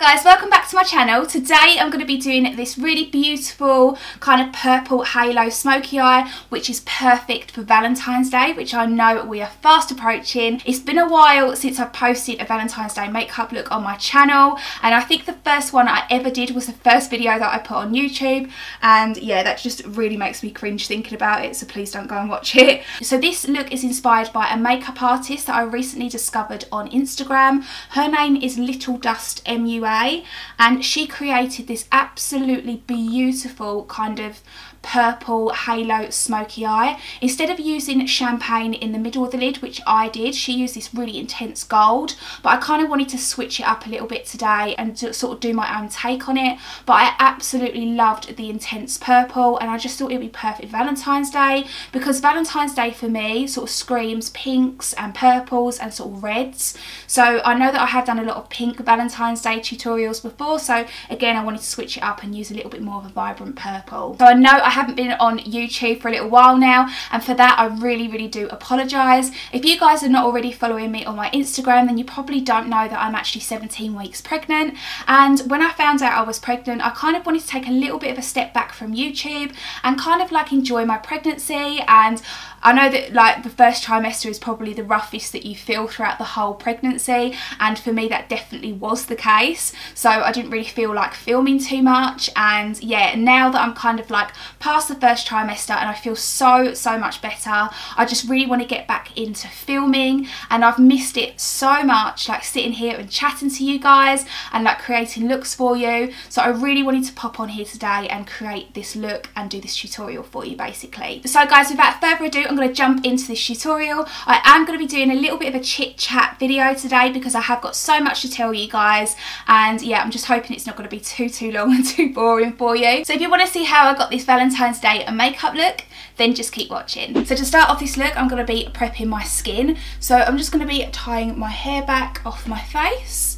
Guys, welcome back to my channel. Today I'm going to be doing this really beautiful kind of purple halo smoky eye which is perfect for Valentine's Day which I know we are fast approaching. It's been a while since I've posted a Valentine's Day makeup look on my channel and I think the first one I ever did was the first video that I put on YouTube and yeah that just really makes me cringe thinking about it so please don't go and watch it. So this look is inspired by a makeup artist that I recently discovered on Instagram. Her name is Little Dust MUA and she created this absolutely beautiful kind of purple halo smoky eye. Instead of using champagne in the middle of the lid, which I did, she used this really intense gold, but I kind of wanted to switch it up a little bit today and sort of do my own take on it. But I absolutely loved the intense purple and I just thought it would be perfect Valentine's Day because Valentine's Day for me sort of screams pinks and purples and sort of reds. So I know that I have done a lot of pink Valentine's Day tutorials before, so again I wanted to switch it up and use a little bit more of a vibrant purple. So I know I haven't been on YouTube for a little while now and for that I really really do apologise. If you guys are not already following me on my Instagram then you probably don't know that I'm actually 17 weeks pregnant and when I found out I was pregnant I kind of wanted to take a little bit of a step back from YouTube and kind of like enjoy my pregnancy and I know that like the first trimester is probably the roughest that you feel throughout the whole pregnancy and for me that definitely was the case. So I didn't really feel like filming too much and yeah now that I'm kind of like past the first trimester and I feel so so much better I just really want to get back into filming and I've missed it so much like sitting here and chatting to you guys and like creating looks for you. So I really wanted to pop on here today and create this look and do this tutorial for you basically. So guys without further ado I'm going to jump into this tutorial. I am going to be doing a little bit of a chit chat video today because I have got so much to tell you guys and yeah I'm just hoping it's not going to be too too long and too boring for you. So if you want to see how I got this Valentine's Day a makeup look then just keep watching. So to start off this look I'm going to be prepping my skin. So I'm just going to be tying my hair back off my face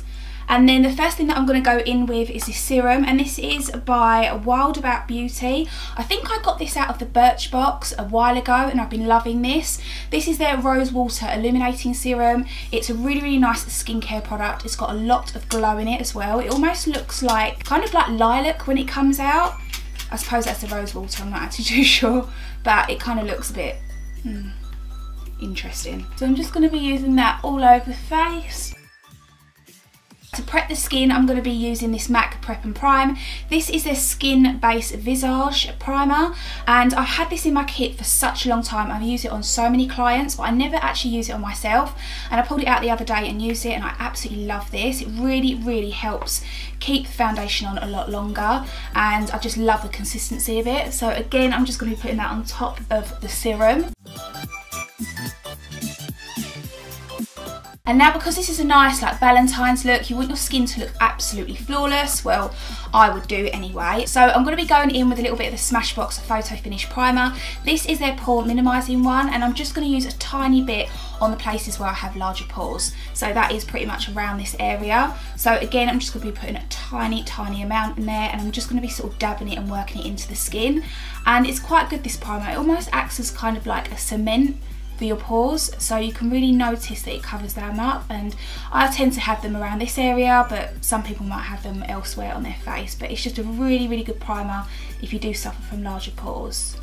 and then the first thing that I'm going to go in with is this serum and this is by Wild About Beauty. I think I got this out of the Birchbox a while ago and I've been loving this. This is their Rose Water Illuminating Serum. It's a really, really nice skincare product. It's got a lot of glow in it as well. It almost looks like, kind of like lilac when it comes out. I suppose that's the rose water, I'm not actually too sure. But it kind of looks a bit hmm, interesting. So I'm just going to be using that all over the face. To prep the skin, I'm going to be using this MAC Prep and Prime. This is a Skin Base Visage Primer, and I've had this in my kit for such a long time. I've used it on so many clients, but I never actually use it on myself. And I pulled it out the other day and used it, and I absolutely love this. It really, really helps keep the foundation on a lot longer, and I just love the consistency of it. So again, I'm just going to be putting that on top of the serum. And now because this is a nice like Valentine's look, you want your skin to look absolutely flawless. Well, I would do anyway. So I'm going to be going in with a little bit of the Smashbox Photo Finish Primer. This is their pore minimising one and I'm just going to use a tiny bit on the places where I have larger pores. So that is pretty much around this area. So again, I'm just going to be putting a tiny, tiny amount in there and I'm just going to be sort of dabbing it and working it into the skin. And it's quite good, this primer. It almost acts as kind of like a cement for your pores so you can really notice that it covers them up and I tend to have them around this area but some people might have them elsewhere on their face but it's just a really really good primer if you do suffer from larger pores.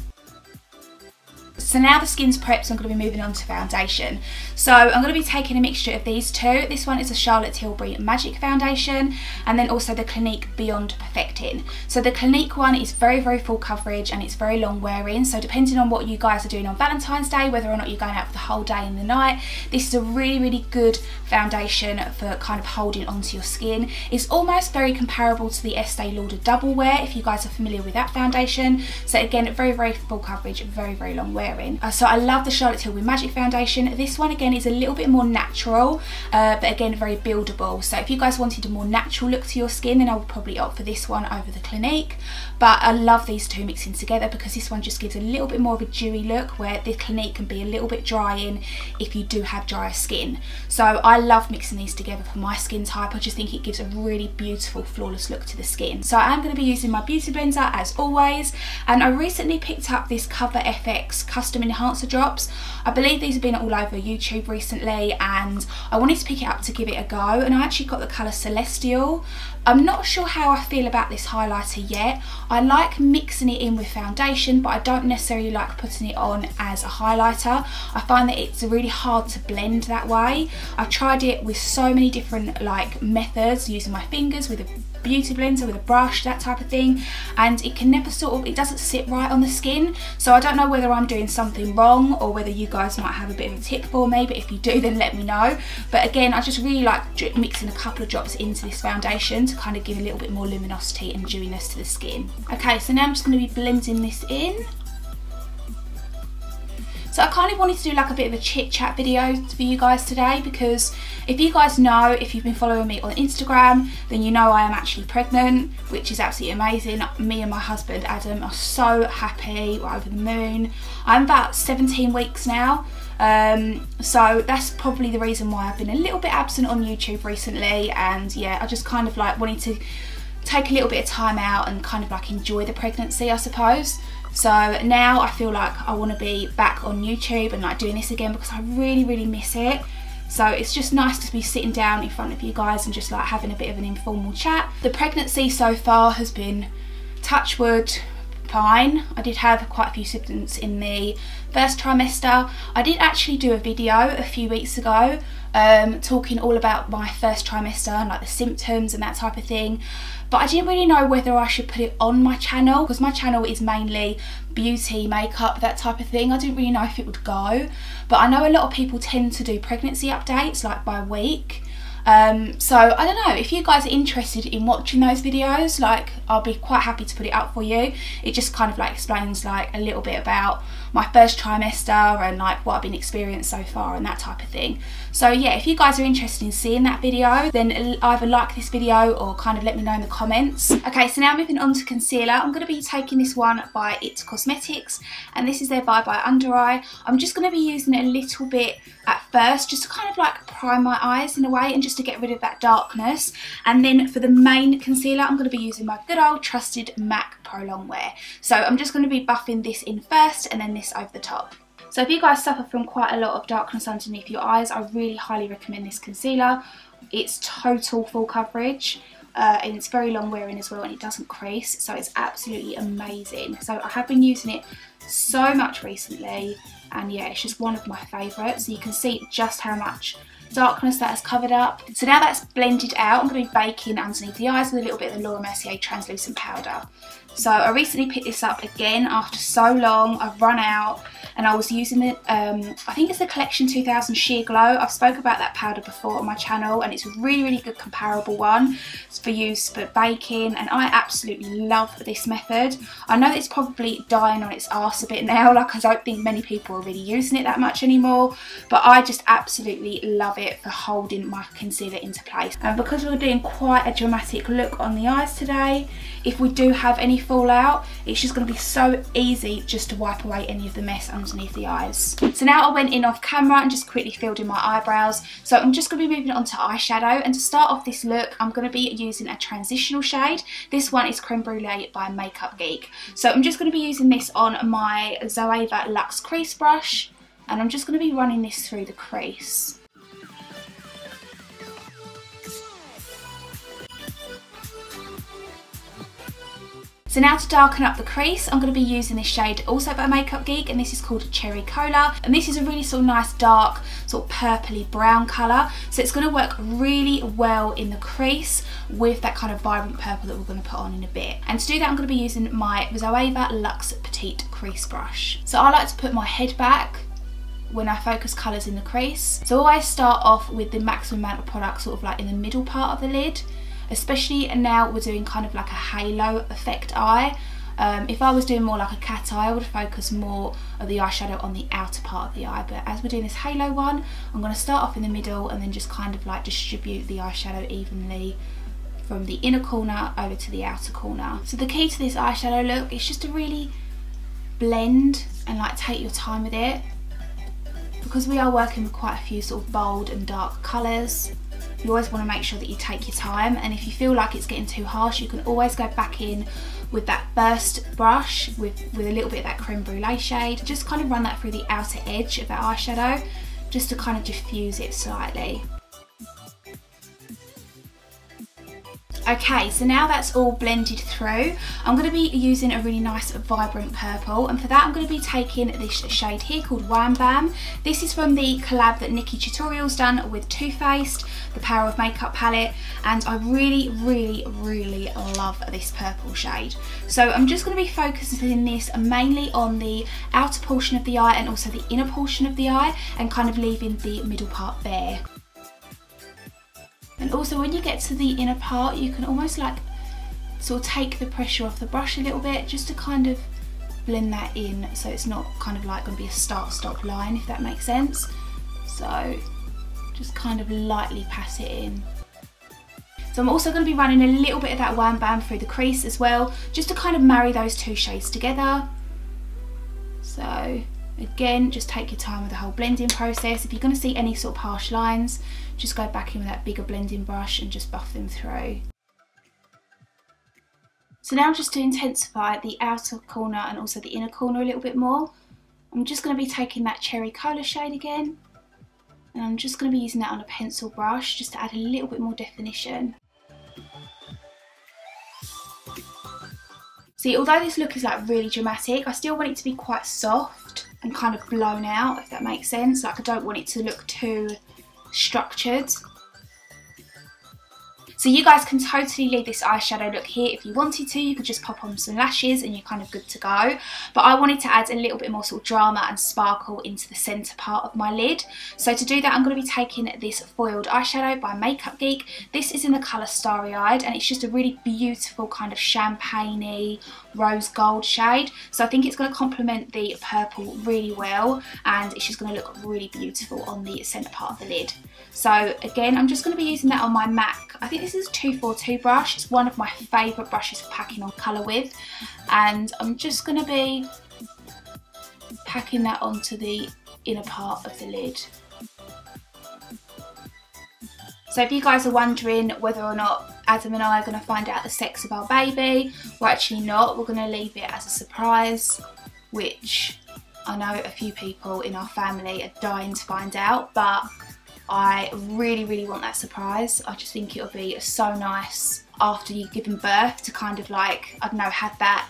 So now the skin's prepped, I'm going to be moving on to foundation. So I'm going to be taking a mixture of these two. This one is a Charlotte Tilbury Magic Foundation, and then also the Clinique Beyond Perfecting. So the Clinique one is very, very full coverage, and it's very long wearing. So depending on what you guys are doing on Valentine's Day, whether or not you're going out for the whole day and the night, this is a really, really good foundation for kind of holding onto your skin. It's almost very comparable to the Estee Lauder Double Wear, if you guys are familiar with that foundation. So again, very, very full coverage, very, very long wear wearing. Uh, so I love the Charlotte Tilbury Magic Foundation. This one again is a little bit more natural, uh, but again very buildable. So if you guys wanted a more natural look to your skin, then I would probably opt for this one over the Clinique. But I love these two mixing together because this one just gives a little bit more of a dewy look where the Clinique can be a little bit drying if you do have drier skin. So I love mixing these together for my skin type. I just think it gives a really beautiful flawless look to the skin. So I am going to be using my Beauty Blender as always. And I recently picked up this Cover FX custom enhancer drops. I believe these have been all over YouTube recently and I wanted to pick it up to give it a go and I actually got the colour Celestial. I'm not sure how I feel about this highlighter yet. I like mixing it in with foundation but I don't necessarily like putting it on as a highlighter. I find that it's really hard to blend that way. I've tried it with so many different like methods using my fingers with a beauty blender with a brush that type of thing. And it can never sort of it doesn't sit right on the skin. So I don't know whether I'm doing something wrong or whether you guys might have a bit of a tip for me but if you do then let me know. But again I just really like mixing a couple of drops into this foundation to kind of give a little bit more luminosity and dewiness to the skin. Okay so now I'm just going to be blending this in so I kind of wanted to do like a bit of a chit chat video for you guys today because if you guys know, if you've been following me on Instagram, then you know I am actually pregnant, which is absolutely amazing. Me and my husband Adam are so happy, we're over the moon. I'm about 17 weeks now. Um, so that's probably the reason why I've been a little bit absent on YouTube recently and yeah I just kind of like wanted to take a little bit of time out and kind of like enjoy the pregnancy I suppose so now I feel like I want to be back on YouTube and like doing this again because I really, really miss it. So it's just nice to be sitting down in front of you guys and just like having a bit of an informal chat. The pregnancy so far has been touch wood, fine. I did have quite a few symptoms in the first trimester. I did actually do a video a few weeks ago um, talking all about my first trimester and like the symptoms and that type of thing but I didn't really know whether I should put it on my channel because my channel is mainly beauty, makeup, that type of thing. I didn't really know if it would go, but I know a lot of people tend to do pregnancy updates like by week. Um, so I don't know, if you guys are interested in watching those videos, like I'll be quite happy to put it up for you. It just kind of like explains like a little bit about my first trimester and like what I've been experienced so far and that type of thing. So yeah, if you guys are interested in seeing that video, then either like this video or kind of let me know in the comments. Okay, so now moving on to concealer. I'm going to be taking this one by It Cosmetics and this is their Bye Bye Under Eye. I'm just going to be using it a little bit at first just to kind of like prime my eyes in a way and just to get rid of that darkness. And then for the main concealer, I'm going to be using my good old trusted MAC Pro Longwear. So I'm just going to be buffing this in first and then this over the top. So if you guys suffer from quite a lot of darkness underneath your eyes, I really highly recommend this concealer. It's total full coverage. Uh, and it's very long wearing as well and it doesn't crease so it's absolutely amazing so I have been using it so much recently and yeah it's just one of my favourites so you can see just how much darkness that has covered up. So now that's blended out, I'm going to be baking underneath the eyes with a little bit of the Laura Mercier translucent powder. So I recently picked this up again after so long, I've run out and I was using it, um, I think it's the Collection 2000 Sheer Glow. I've spoke about that powder before on my channel and it's a really, really good comparable one for use for baking and I absolutely love this method. I know it's probably dying on its arse a bit now, like I don't think many people are really using it that much anymore, but I just absolutely love it for holding my concealer into place. And because we're doing quite a dramatic look on the eyes today, if we do have any fallout, it's just going to be so easy just to wipe away any of the mess underneath the eyes. So now I went in off camera and just quickly filled in my eyebrows. So I'm just going to be moving on to eyeshadow. And to start off this look, I'm going to be using a transitional shade. This one is Creme Brulee by Makeup Geek. So I'm just going to be using this on my Zoeva Luxe Crease Brush. And I'm just going to be running this through the crease. So now to darken up the crease, I'm going to be using this shade also by Makeup Geek and this is called Cherry Cola. And this is a really sort of nice dark sort of purpley brown colour. So it's going to work really well in the crease with that kind of vibrant purple that we're going to put on in a bit. And to do that I'm going to be using my Zoeva Luxe Petite Crease Brush. So I like to put my head back when I focus colours in the crease. So I start off with the maximum amount of product sort of like in the middle part of the lid especially now we're doing kind of like a halo effect eye. Um, if I was doing more like a cat eye, I would focus more of the eyeshadow on the outer part of the eye. But as we're doing this halo one, I'm going to start off in the middle and then just kind of like distribute the eyeshadow evenly from the inner corner over to the outer corner. So the key to this eyeshadow look is just to really blend and like take your time with it. Because we are working with quite a few sort of bold and dark colours, you always want to make sure that you take your time and if you feel like it's getting too harsh you can always go back in with that burst brush with, with a little bit of that creme brulee shade. Just kind of run that through the outer edge of that eyeshadow just to kind of diffuse it slightly. Okay, so now that's all blended through, I'm going to be using a really nice vibrant purple and for that I'm going to be taking this shade here called Wham Bam. This is from the collab that NikkieTutorials done with Too Faced, the Power of Makeup palette and I really, really, really love this purple shade. So I'm just going to be focusing this mainly on the outer portion of the eye and also the inner portion of the eye and kind of leaving the middle part bare. And also when you get to the inner part, you can almost like sort of take the pressure off the brush a little bit just to kind of blend that in so it's not kind of like going to be a start-stop line if that makes sense. So just kind of lightly pass it in. So I'm also going to be running a little bit of that Wham Bam through the crease as well, just to kind of marry those two shades together. So again, just take your time with the whole blending process. If you're going to see any sort of harsh lines, just go back in with that bigger blending brush and just buff them through. So now just to intensify the outer corner and also the inner corner a little bit more, I'm just going to be taking that Cherry Cola shade again and I'm just going to be using that on a pencil brush just to add a little bit more definition. See, although this look is like really dramatic, I still want it to be quite soft and kind of blown out, if that makes sense. Like I don't want it to look too structured. So you guys can totally leave this eyeshadow look here if you wanted to. You could just pop on some lashes and you're kind of good to go. But I wanted to add a little bit more sort of drama and sparkle into the centre part of my lid. So to do that, I'm going to be taking this foiled eyeshadow by Makeup Geek. This is in the colour Starry Eyed and it's just a really beautiful kind of champagne rose gold shade. So I think it's going to complement the purple really well and it's just going to look really beautiful on the centre part of the lid. So again, I'm just going to be using that on my MAC. I think this is a 242 brush. It's one of my favourite brushes for packing on colour with. And I'm just going to be packing that onto the inner part of the lid. So if you guys are wondering whether or not Adam and I are going to find out the sex of our baby, we're actually not. We're going to leave it as a surprise, which I know a few people in our family are dying to find out, but I really, really want that surprise. I just think it'll be so nice after you've given birth to kind of like, I don't know, have that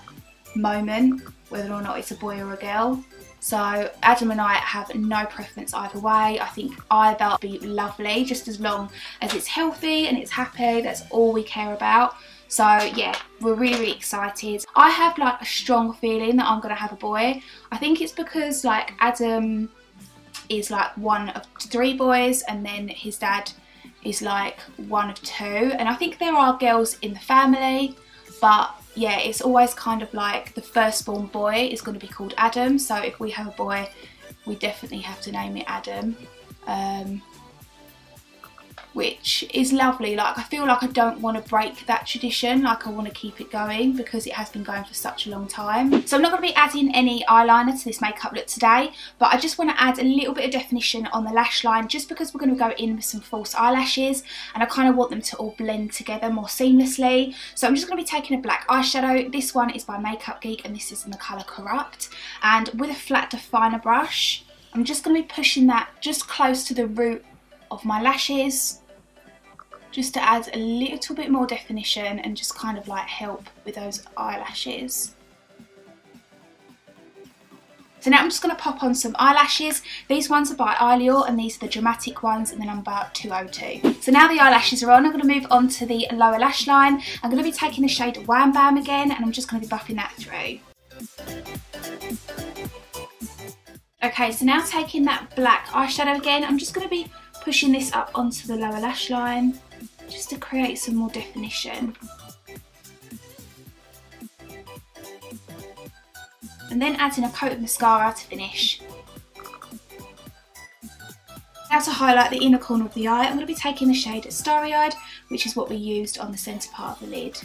moment, whether or not it's a boy or a girl. So Adam and I have no preference either way. I think either would be lovely, just as long as it's healthy and it's happy. That's all we care about. So yeah, we're really, really excited. I have like a strong feeling that I'm going to have a boy. I think it's because like Adam is like one of three boys and then his dad is like one of two. And I think there are girls in the family but yeah it's always kind of like the firstborn boy is going to be called Adam. So if we have a boy we definitely have to name it Adam. Um, which is lovely. Like I feel like I don't want to break that tradition, like I want to keep it going because it has been going for such a long time. So I'm not going to be adding any eyeliner to this makeup look today, but I just want to add a little bit of definition on the lash line just because we're going to go in with some false eyelashes and I kind of want them to all blend together more seamlessly. So I'm just going to be taking a black eyeshadow. This one is by Makeup Geek and this is in the colour Corrupt. And with a flat definer brush, I'm just going to be pushing that just close to the root of my lashes just to add a little bit more definition and just kind of like help with those eyelashes. So now I'm just going to pop on some eyelashes. These ones are by Eyelure and these are the dramatic ones and the number 202. So now the eyelashes are on, I'm going to move on to the lower lash line. I'm going to be taking the shade Wham Bam again and I'm just going to be buffing that through. Okay, so now taking that black eyeshadow again, I'm just going to be pushing this up onto the lower lash line just to create some more definition. And then adding a coat of mascara to finish. Now to highlight the inner corner of the eye, I'm going to be taking the shade Starry Eyed, which is what we used on the centre part of the lid.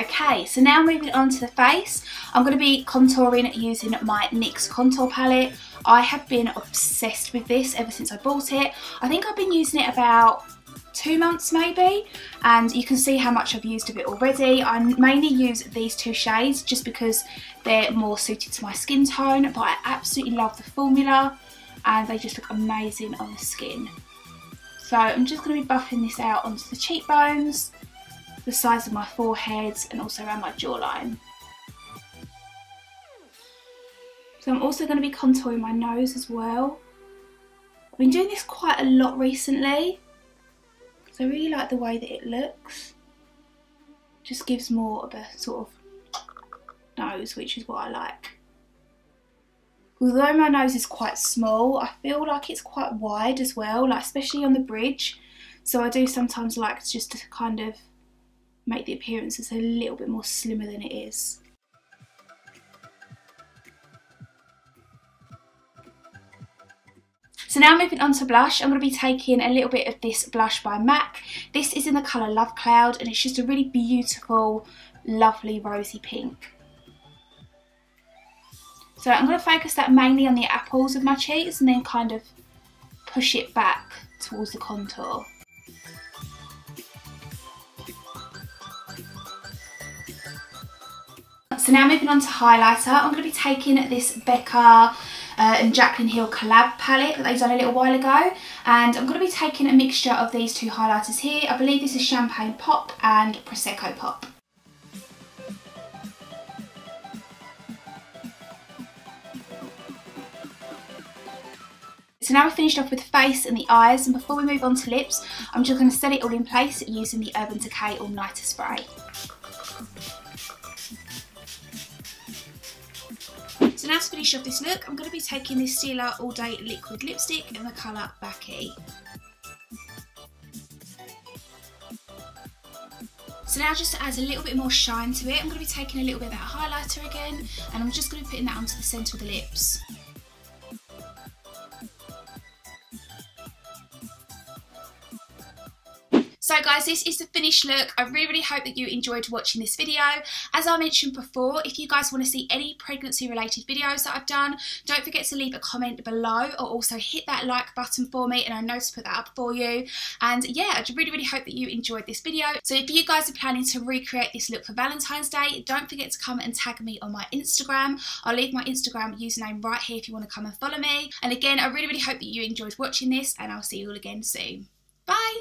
Okay, so now moving on to the face, I'm going to be contouring using my NYX contour palette. I have been obsessed with this ever since I bought it. I think I've been using it about two months maybe and you can see how much I've used of it already. I mainly use these two shades just because they're more suited to my skin tone but I absolutely love the formula and they just look amazing on the skin. So I'm just going to be buffing this out onto the cheekbones, the sides of my forehead and also around my jawline. So I'm also going to be contouring my nose as well. I've been doing this quite a lot recently. So I really like the way that it looks. Just gives more of a sort of nose, which is what I like. Although my nose is quite small, I feel like it's quite wide as well, like especially on the bridge. So I do sometimes like just to kind of make the appearance a little bit more slimmer than it is. So now moving on to blush, I'm going to be taking a little bit of this blush by MAC. This is in the colour Love Cloud and it's just a really beautiful, lovely rosy pink. So I'm going to focus that mainly on the apples of my cheeks and then kind of push it back towards the contour. So now moving on to highlighter, I'm going to be taking this Becca uh, and Jaclyn Hill collab palette that they done a little while ago and I'm going to be taking a mixture of these two highlighters here. I believe this is Champagne Pop and Prosecco Pop. So now we've finished off with face and the eyes and before we move on to lips I'm just going to set it all in place using the Urban Decay All Nighter Spray. Now to finish off this look, I'm going to be taking this Stila All Day Liquid Lipstick in the colour Baci. So now just to add a little bit more shine to it, I'm going to be taking a little bit of that highlighter again and I'm just going to be putting that onto the centre of the lips. So guys, this is the finished look. I really, really hope that you enjoyed watching this video. As I mentioned before, if you guys want to see any pregnancy related videos that I've done, don't forget to leave a comment below or also hit that like button for me and I know to put that up for you. And yeah, I really, really hope that you enjoyed this video. So if you guys are planning to recreate this look for Valentine's Day, don't forget to come and tag me on my Instagram. I'll leave my Instagram username right here if you want to come and follow me. And again, I really, really hope that you enjoyed watching this and I'll see you all again soon. Bye!